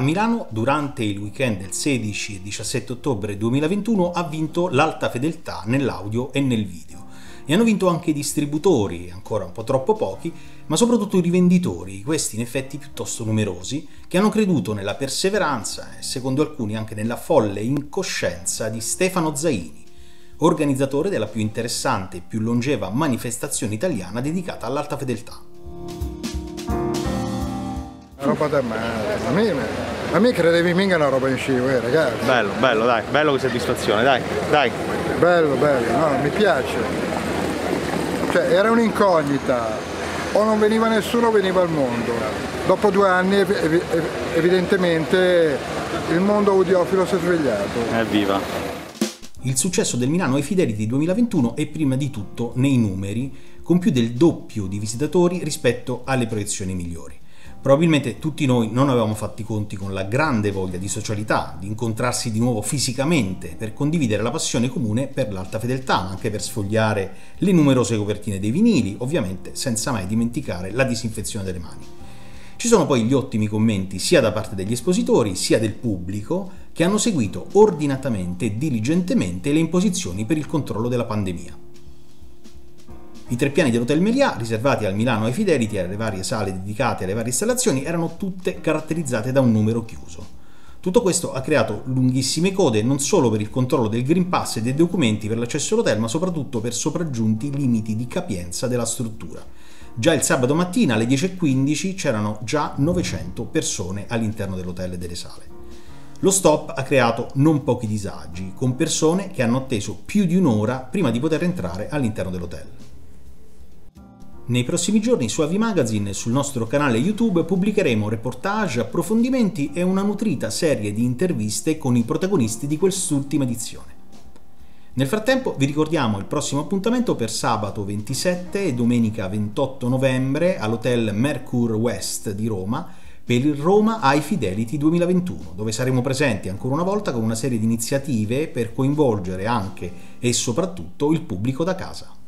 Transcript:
A Milano, durante il weekend del 16 e 17 ottobre 2021, ha vinto l'alta fedeltà nell'audio e nel video. E hanno vinto anche i distributori, ancora un po' troppo pochi, ma soprattutto i rivenditori, questi in effetti piuttosto numerosi, che hanno creduto nella perseveranza e secondo alcuni anche nella folle incoscienza di Stefano Zaini, organizzatore della più interessante e più longeva manifestazione italiana dedicata all'alta fedeltà. roba da male. A me credevi mica una roba in scivo, eh, ragazzi. Bello, bello, dai, bello che soddisfazione, dai, dai. Bello, bello, no, mi piace. Cioè, era un'incognita. O non veniva nessuno o veniva il mondo. Dopo due anni ev evidentemente il mondo audiofilo si è svegliato. Evviva! Il successo del Milano ai Fidelity 2021 è prima di tutto nei numeri, con più del doppio di visitatori rispetto alle proiezioni migliori. Probabilmente tutti noi non avevamo fatto i conti con la grande voglia di socialità, di incontrarsi di nuovo fisicamente per condividere la passione comune per l'alta fedeltà, ma anche per sfogliare le numerose copertine dei vinili, ovviamente senza mai dimenticare la disinfezione delle mani. Ci sono poi gli ottimi commenti sia da parte degli espositori sia del pubblico che hanno seguito ordinatamente e diligentemente le imposizioni per il controllo della pandemia. I tre piani dell'Hotel Melià, riservati al Milano ai Fidelity e alle varie sale dedicate alle varie installazioni, erano tutte caratterizzate da un numero chiuso. Tutto questo ha creato lunghissime code non solo per il controllo del Green Pass e dei documenti per l'accesso all'hotel, ma soprattutto per sopraggiunti limiti di capienza della struttura. Già il sabato mattina alle 10.15 c'erano già 900 persone all'interno dell'hotel e delle sale. Lo stop ha creato non pochi disagi, con persone che hanno atteso più di un'ora prima di poter entrare all'interno dell'hotel. Nei prossimi giorni su Avi Magazine e sul nostro canale YouTube pubblicheremo reportage, approfondimenti e una nutrita serie di interviste con i protagonisti di quest'ultima edizione. Nel frattempo vi ricordiamo il prossimo appuntamento per sabato 27 e domenica 28 novembre all'hotel Mercure West di Roma per il Roma High Fidelity 2021, dove saremo presenti ancora una volta con una serie di iniziative per coinvolgere anche e soprattutto il pubblico da casa.